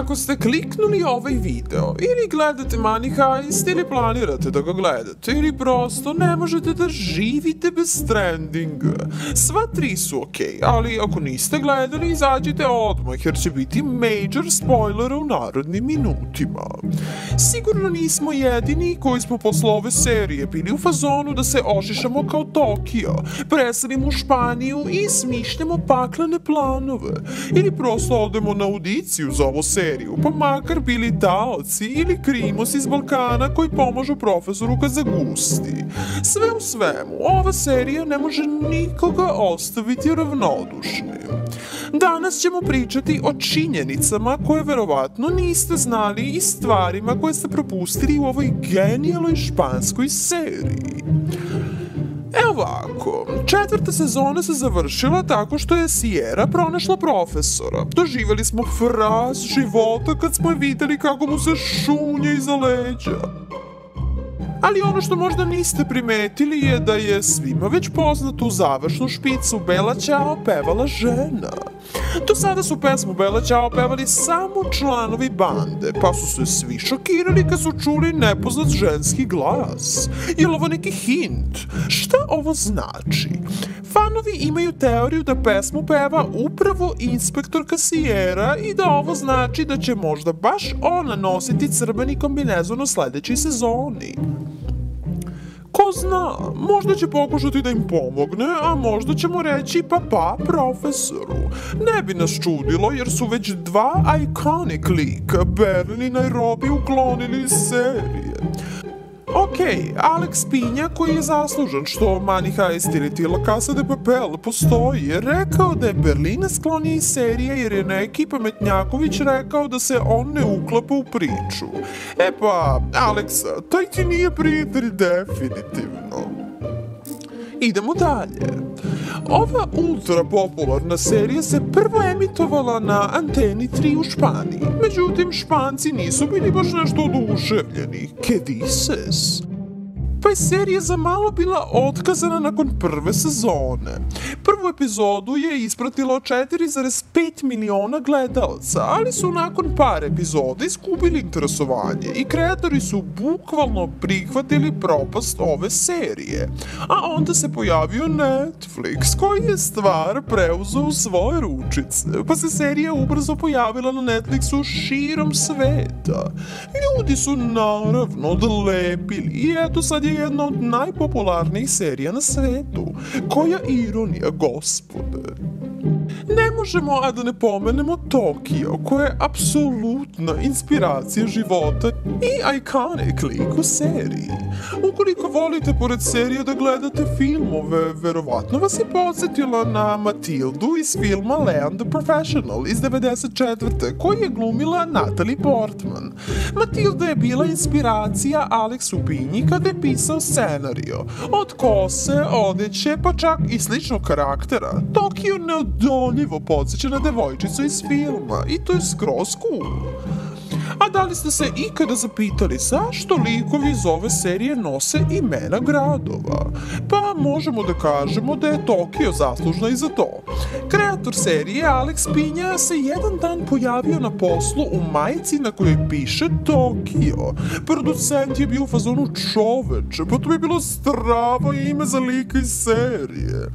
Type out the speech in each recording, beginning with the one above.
Ako ste kliknuli ovaj video ili gledate Money Heist ili planirate da ga gledate ili prosto ne možete da živite bez trendinga, sva tri su okej, okay, ali ako niste gledali izađite odmah jer će biti major spoilera u narodnim minutima. Sigurno nismo jedini koji smo posle ove serije bili u fazonu da se ošišamo kao Tokio, preselimo u Španiju i smišljamo paklene planove ili prosto odemo na audiciju za ovo seriju, pa makar bili taoci ili krimos iz Balkana koji pomažu profesoru kad zagusti. Sve u svemu, ova serija ne može nikoga ostaviti ravnodušnim. Danas ćemo pričati o činjenicama koje verovatno niste znali i stvarima koje ste propustili u ovoj genijaloj španskoj seriji. Evo ovako, četvrta sezona se završila tako što je Sierra pronašla profesora. Doživjeli smo fraz života kad smo videli kako mu se šunje iza leđa. Ali ono što možda niste primetili je da je svima već poznatu završnu špicu Bela Ćao pevala žena. Do sada su pesmu Bela Ćao pevali samo članovi bande, pa su se svi šokirali kad su čuli nepoznat ženski glas. Je li ovo neki hint? Šta ovo znači? Fanovi imaju teoriju da pesmu peva upravo inspektorka Sierra i da ovo znači da će možda baš ona nositi crveni kombinezon u sledećoj sezoni. Ko zna, možda će pokušati da im pomogne, a možda ćemo reći pa pa profesoru. Ne bi nas čudilo jer su već dva iconic lika Berlin i Nairobi uklonili iz serije. Ok, Alex Pinja, koji je zaslužan što Money Heist ili Tila Casa de Papel postoji, je rekao da je Berlina sklonio iz serije jer je neki pametnjaković rekao da se on ne uklapa u priču. E pa, Alex, taj ti nije prijatelj definitivno. Idemo dalje. Ova ultra popularna serija se prvo emitovala na anteni 3 u Španiji. Međutim, Španci nisu bili baš nešto oduševljeni. Que? Pa je serija za malo bila otkazana nakon prve sezone. Prvu epizodu je ispratilo 4,5 miliona gledalca, ali su nakon par epizoda iskupili interesovanje i kreatori su bukvalno prihvatili propast ove serije. A onda se pojavio Netflix, koji je stvar preuzeo u svoje ručice, pa se serija ubrzo pojavila na Netflixu širom sveta. Ljudi su naravno odlepili i eto sad je jedna od najpopularnijih serija na svetu. Koja ironija, gospode. Možemo, a da ne pomenemo Tokio, koja je apsolutna inspiracija života i iconic lik u seriji. Ukoliko volite pored serije da gledate filmove, verovatno vas je podsjetila na Matildu iz filma Leon the Professional iz 94. koji je glumila Natalie Portman. Matilda je bila inspiracija Aleksu Pinji kada je pisao scenario. Od kose, odeće, pa čak i sličnog karaktera. Tokio neodoljivo podsjeća na devojčicu iz filma i to je skroz cool. A da li ste se ikada zapitali zašto likovi iz ove serije nose imena gradova? Pa možemo da kažemo da je Tokio zaslužna i za to. Kreator serije Alex Pinja se jedan dan pojavio na poslu u majici na kojoj piše Tokio. Producent je bio u fazonu čoveče, pa to bi bilo stravo ime za lika iz serije.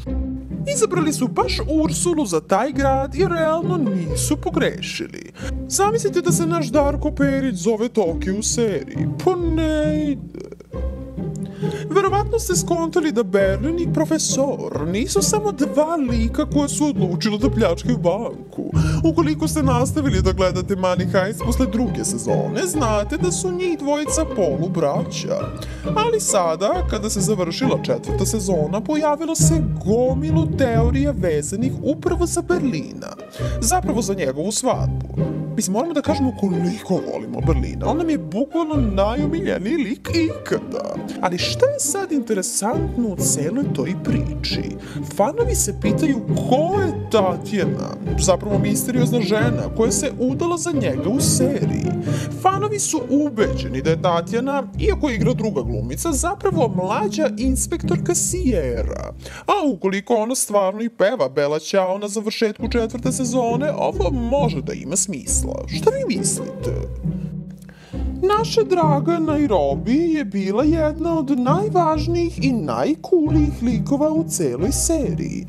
Izabrali su baš Ursulu za taj grad i realno nisu pogrešili. Zamislite da se naš Darko Perić zove Tokio u seriji. Pa ne ide. Verovatno ste skontali da Berlin i profesor nisu samo dva lika koja su odlučila da pljačkaju banku. Ukoliko ste nastavili da gledate Money Heist posle druge sezone, znate da su njih dvojica polu braća. Ali sada, kada se završila četvrta sezona, pojavilo se gomilu teorija vezanih upravo za Berlina. Zapravo za njegovu svadbu. Mislim, moramo da kažemo koliko volimo Berlina. On nam je bukvalno najomiljeniji lik ikada. Ali šta je sad interesantno u celoj toj priči? Fanovi se pitaju ko je Tatjana, zapravo misteriozna žena koja se udala za njega u seriji. Fanovi su ubeđeni da je Tatjana, iako igra druga glumica, zapravo mlađa inspektorka Sierra. A ukoliko ona stvarno i peva Bela Ćao na završetku četvrte sezone, ovo može da ima smisla. Smisla. Šta vi mislite? Naša draga Nairobi je bila jedna od najvažnijih i najkulijih likova u celoj seriji,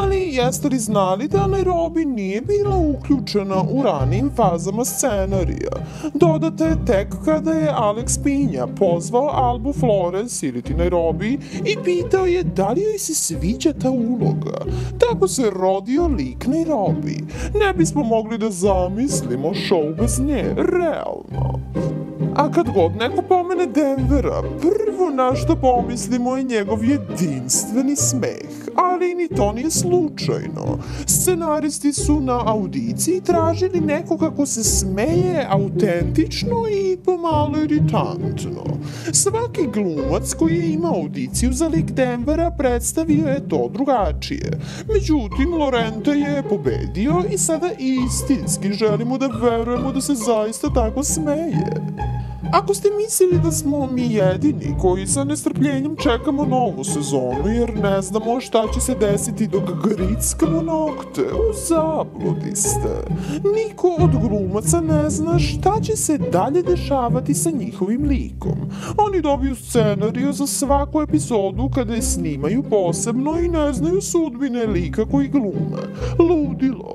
ali jeste li znali da Nairobi nije bila uključena u ranijim fazama scenarija? Dodate je tek kada je Alex Pinja pozvao Albu Flores ili ti Nairobi i pitao je da li joj se sviđa ta uloga. Tako se rodio lik Nairobi. Ne bismo mogli da zamislimo show bez nje, realno. A kad god neko pomene Denvera, prvo na što pomislimo je njegov jedinstveni smeh. Ali ni to nije slučajno. Scenaristi su na audiciji tražili nekoga ko se smeje autentično i pomalo iritantno. Svaki glumac koji je imao audiciju za lik Denvera predstavio je to drugačije. Međutim, Lorente je pobedio i sada istinski želimo da verujemo da se zaista tako smeje. Ako ste mislili da smo mi jedini koji sa nestrpljenjem čekamo novu sezonu jer ne znamo šta će se desiti dok grickamo nokte, u zabludi ste. Niko od glumaca ne zna šta će se dalje dešavati sa njihovim likom. Oni dobiju scenariju za svaku epizodu kada je snimaju posebno i ne znaju sudbine lika koji glume. Ludilo.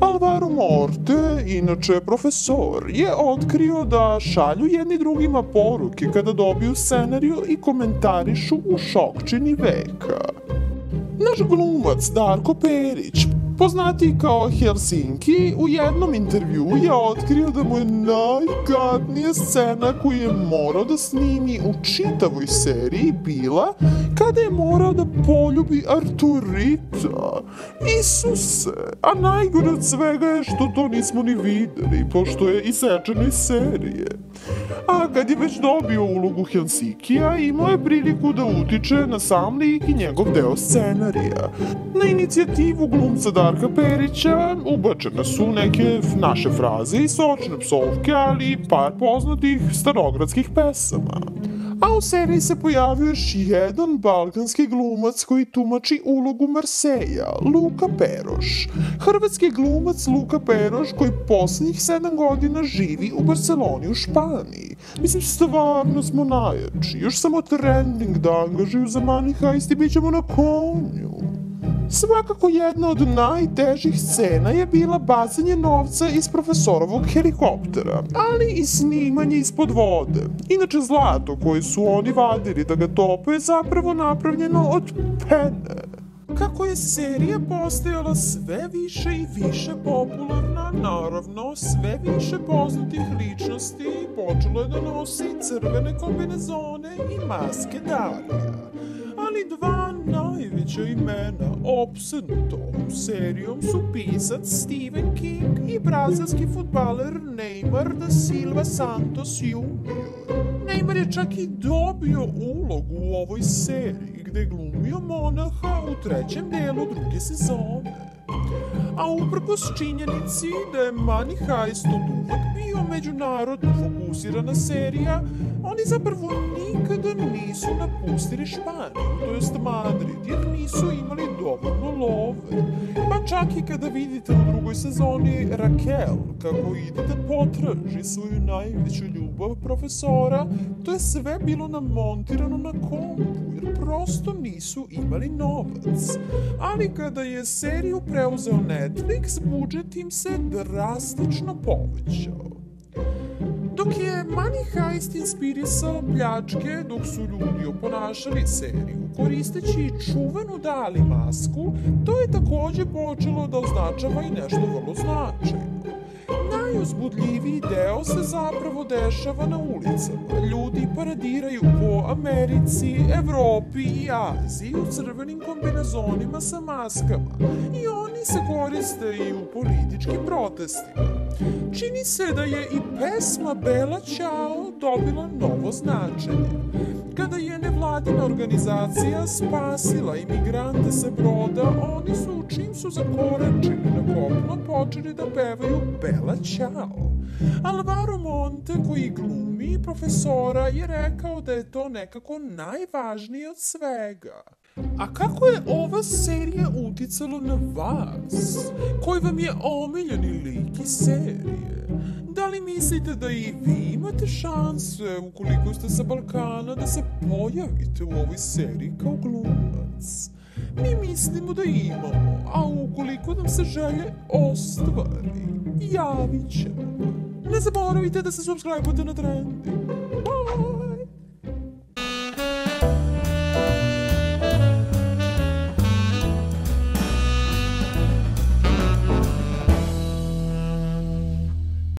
Alvaro Morte, inače profesor, je otkrio da šalju jedni drugima poruke kada dobiju scenariju i komentarišu u šokčini veka. Naš glumac Darko Perić, poznati kao Helsinki, u jednom intervju je otkrio da mu je najgadnija scena koju je morao da snimi u čitavoj seriji bila kada je morao da poljubi Arturita. Isuse, a najgore od svega je što to nismo ni videli, pošto je isečeno iz serije. A kad je već dobio ulogu Helsikija, imao je priliku da utiče na sam lik i njegov deo scenarija. Na inicijativu glumca Darka Perića ubačene su neke naše fraze i sočne psovke, ali i par poznatih starogradskih pesama. A u seriji se pojavio još jedan balkanski glumac koji tumači ulogu Marseja, Luka Peroš. Hrvatski glumac Luka Peroš koji poslednjih sedam godina živi u Barceloni u Španiji. Mislim, stvarno smo najjači. Još samo trending da angažuju za Money Heist i bit ćemo na konju. Svakako jedna od najtežih scena je bila bacanje novca iz profesorovog helikoptera, ali i snimanje ispod vode. Inače, zlato koje su oni vadili da ga tope je zapravo napravljeno od pene. Kako je serija postajala sve više i više popularna, naravno sve više poznatih ličnosti počelo je da nosi crvene kombinezone i maske Darija ali dva najveća imena opsednuta ovom serijom su pisac Stephen King i brazilski futbaler Neymar da Silva Santos Jr. Neymar je čak i dobio ulogu u ovoj seriji gde je glumio monaha u trećem delu druge sezone. A uprkos činjenici da je Money Heist od uvek međunarodno fokusirana serija, oni zapravo nikada nisu napustili Španiju, to jest Madrid, jer nisu imali dovoljno love. Pa čak i kada vidite u drugoj sezoni Raquel kako ide da potraži svoju najveću ljubav profesora, to je sve bilo namontirano na kompu, jer prosto nisu imali novac. Ali kada je seriju preuzeo Netflix, budžet im se drastično povećao. Dok je Money Heist inspirisao pljačke dok su ljudi oponašali seriju, koristeći čuvenu Dali masku, to je takođe počelo da označava i nešto vrlo značajno. Najuzbudljiviji deo se zapravo dešava na ulicama. Ljudi paradiraju po Americi, Evropi i Aziji u crvenim kombinezonima sa maskama i oni se koriste i u političkim protestima. Čini se da je i pesma Bela Ćao dobila novo značenje. Kada je nevladina organizacija spasila imigrante sa broda, oni su, čim su zakoračili na kopno, počeli da pevaju Bela Ćao. Alvaro Monte, koji glumi profesora, je rekao da je to nekako najvažnije od svega. A kako je ova serija uticala na vas? Koji vam je omiljeni lik iz serije? da li mislite da i vi imate šanse, ukoliko ste sa Balkana, da se pojavite u ovoj seriji kao glumac? Mi mislimo da imamo, a ukoliko nam se želje ostvari, javit ćemo. Ne zaboravite da se subscribe-ujete na Trendy.